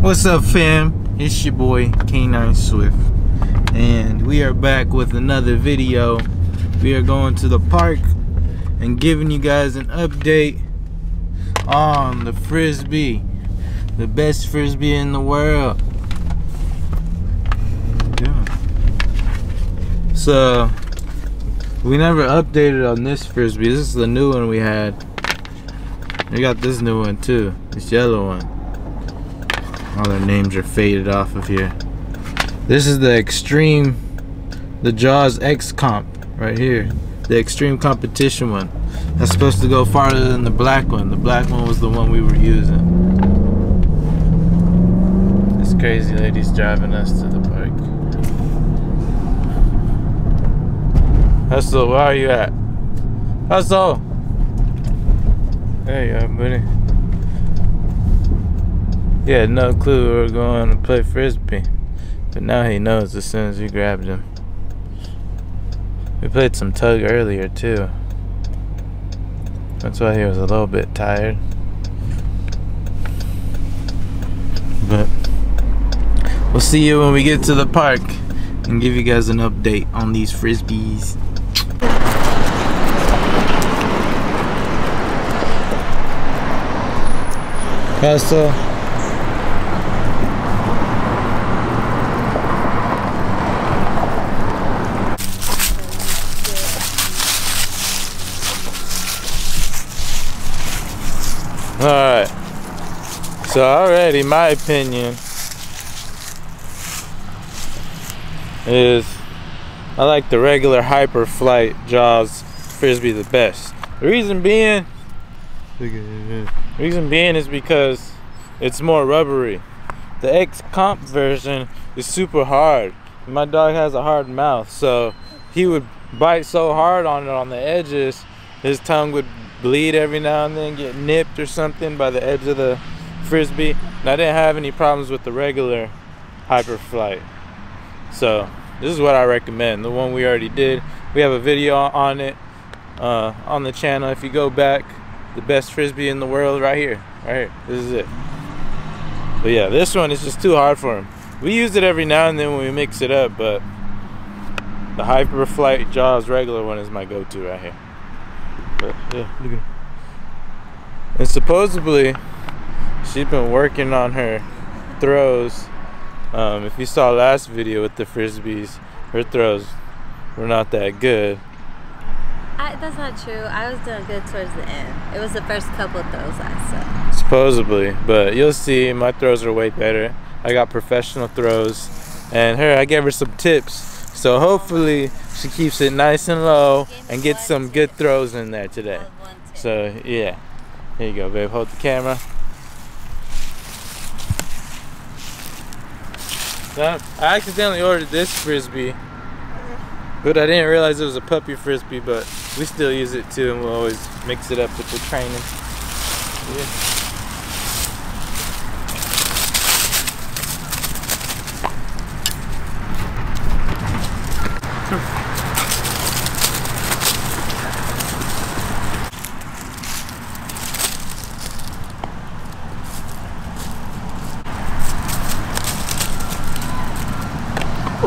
What's up, fam? It's your boy K9 Swift, and we are back with another video. We are going to the park and giving you guys an update on the frisbee, the best frisbee in the world. Yeah. So we never updated on this frisbee. This is the new one we had. We got this new one too. This yellow one. All their names are faded off of here. This is the extreme, the Jawz X comp right here. The extreme competition one. That's supposed to go farther than the black one. The black one was the one we were using. This crazy lady's driving us to the park. Hustle, where are you at? Hustle! There you are, buddy. He had no clue we were going to play frisbee. But now he knows as soon as we grabbed him. We played some tug earlier too. That's why he was a little bit tired. But we'll see you when we get to the park and give you guys an update on these frisbees. Hustle. Alright. So already my opinion is I like the regular hyper flight Jawz Frisbee the best. The reason being reason being is because it's more rubbery. The X comp version is super hard. My dog has a hard mouth, so he would bite so hard on it on the edges, his tongue would bleed every now and then, get nipped or something by the edge of the frisbee. And I didn't have any problems with the regular Hyperflight. So this is what I recommend. The one we already did. We have a video on it uh, on the channel. If you go back, the best frisbee in the world right here. Right here. This is it. But yeah, this one is just too hard for him. We use it every now and then when we mix it up, but the Hyperflight Jawz regular one is my go-to right here. But yeah, look at And supposedly, she's been working on her throws. Um, if you saw last video with the frisbees, her throws were not that good. I, that's not true. I was doing good towards the end. It was the first couple throws I said. Supposedly, but you'll see my throws are way better. I got professional throws, and her I gave her some tips. So hopefully she keeps it nice and low and gets some good throws in there today. So yeah, here you go, babe. Hold the camera. So I accidentally ordered this frisbee, but I didn't realize it was a puppy frisbee. But we still use it too, and we'll always mix it up with the training. Yeah.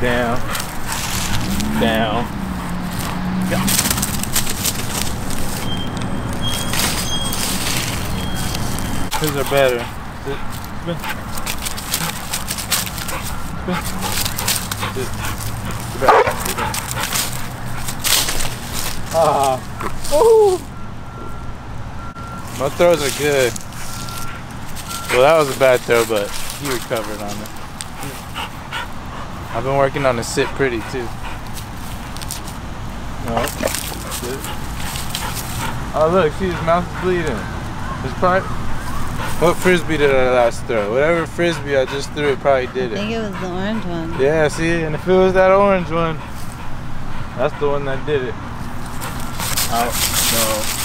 Down. Down. Yeah. These are better. Just get back. Get back. Ah. Woo. My throws are good. Well, that was a bad throw, but he recovered on it. I've been working on the sit pretty too. No. Oh look, see his mouth is bleeding. His part. What frisbee did I last throw? Whatever frisbee I just threw, it probably did it. I think it was the orange one. Yeah, see, and if it was that orange one, that's the one that did it. Out. No.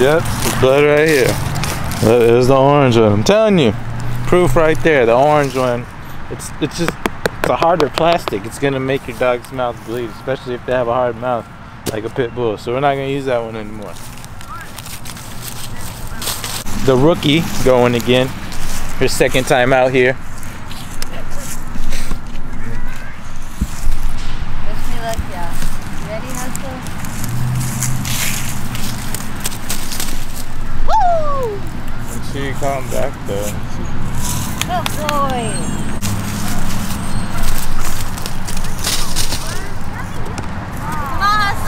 Yep, the blood right here. That is the orange one. I'm telling you, proof right there. The orange one. It's it's just it's a harder plastic. It's gonna make your dog's mouth bleed, especially if they have a hard mouth like a pit bull. So we're not gonna use that one anymore. The rookie going again. Her second time out here. Wish me luck, y'all. Ready, Hustle? Woo! And she come back though. Good boy. Come on, Hustle. Come on.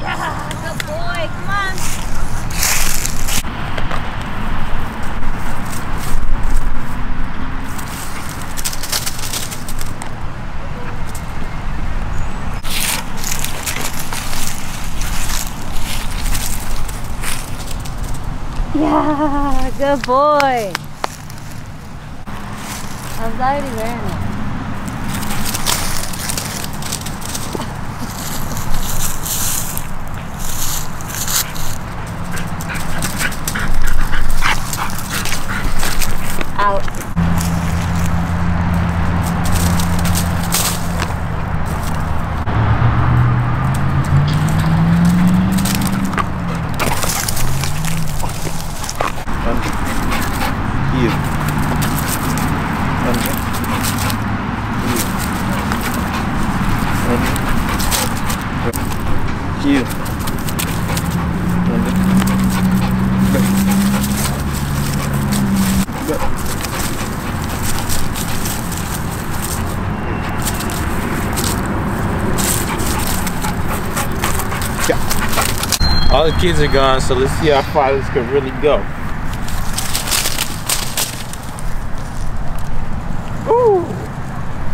Yeah, good boy. Come on. Yeah, good boy. I was already wearing it. Out. Here. Under. Yeah. All the kids are gone, so let's see how far this could really go. Ooh.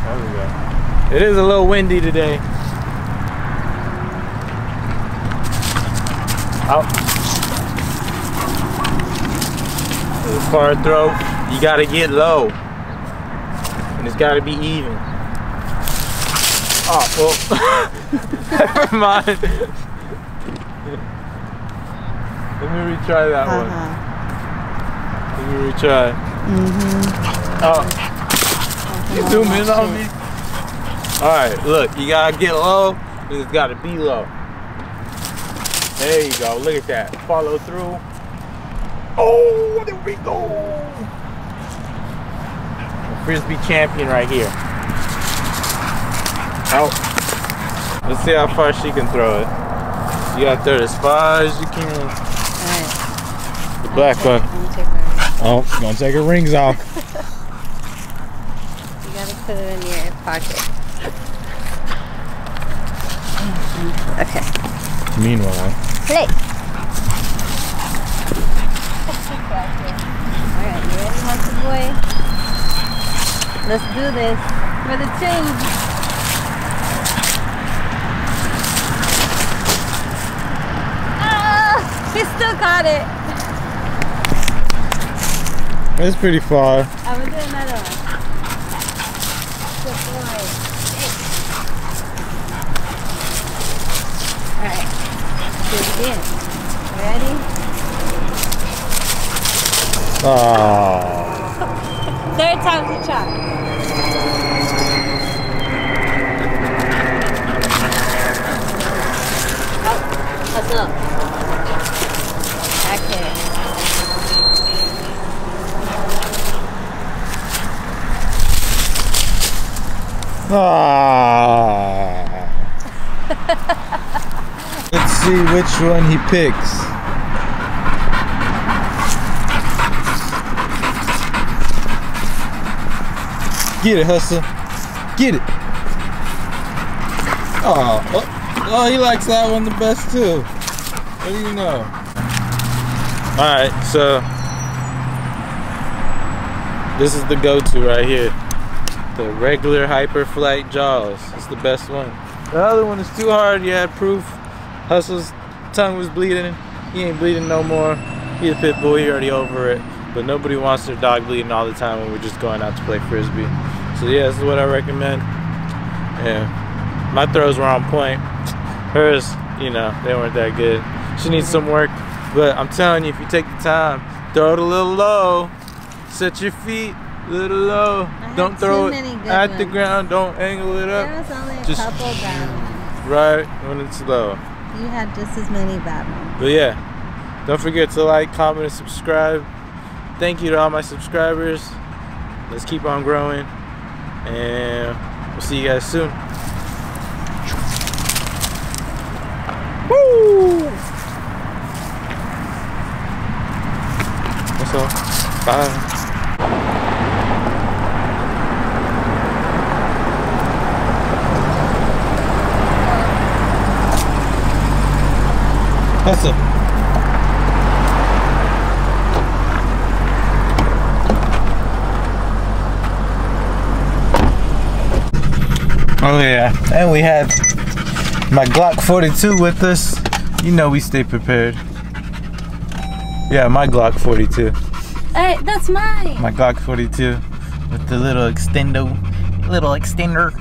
There we go. It is a little windy today. Out. Far throw, you gotta get low. And it's gotta be even. Oh, well. Never mind. Let me retry that one. Uh-huh. Let me retry. Mm-hmm. Oh. You zoom in on me? Alright, look, you gotta get low, and it's gotta be low. There you go, look at that. Follow through. Oh, there we go. Frisbee champion right here. Out. Let's see how far she can throw it. You gotta throw it as far as you can. Alright. The black one. I'm gonna take my Oh, gonna take her rings off. You gotta put it in your pocket. Okay. Meanwhile. Play. Alright, you ready, Hustle Boy? Let's do this for the team. Ah, he still caught it. That's pretty far. I'm gonna do another one. Good boy. Alright. Do. Ready? Oh. Third time's a charm. Oh, hustle up. Okay. Ah. Let's see which one he picks. Get it, hustle. Get it. Oh, oh, oh, he likes that one the best too. What do you know? All right, so this is the go-to right here. The regular Hyperflight Jawz. It's the best one. The other one is too hard. You had proof. Hustle's tongue was bleeding. He ain't bleeding no more. He's a pit bull. He already over it. But nobody wants their dog bleeding all the time when we're just going out to play frisbee. So yeah, this is what I recommend. Yeah, my throws were on point. Hers, you know, they weren't that good. She needs some work, but I'm telling you, if you take the time, throw it a little low, set your feet a little low. Don't throw it at ones. the ground. Don't angle it up. There was only a just. Right when it's low. You had just as many bad ones. But yeah, don't forget to like, comment, and subscribe. Thank you to all my subscribers. Let's keep on growing and we'll see you guys soon. Woo! That's all. Bye. Oh yeah, and we have my Glock 42 with us. You know we stay prepared. Yeah, my Glock 42. Hey, that's mine. My Glock 42 with the little extendo, little extender.